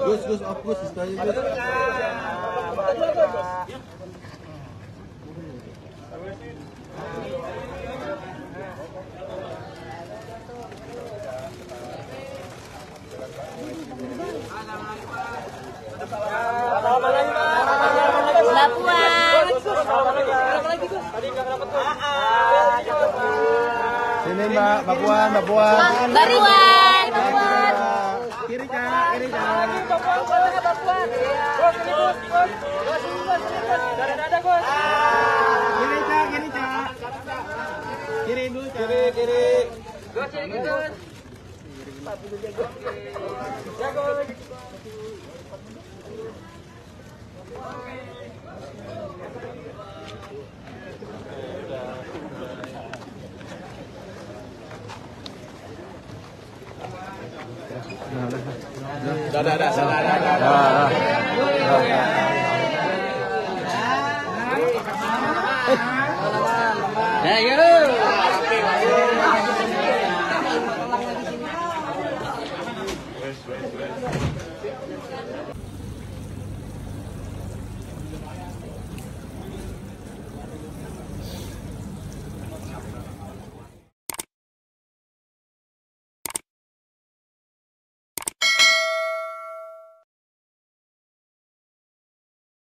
Gus, Gus, off Gus, sekali Gus. Sini Mbak, Mbak Puan, Mbak Puan. Mbak Puan. Mbak Puan. Kiri Kak, kiri Kak. Kiri Kak, kiri Kak. Kiri dulu. Kiri, kiri. Dah dah dah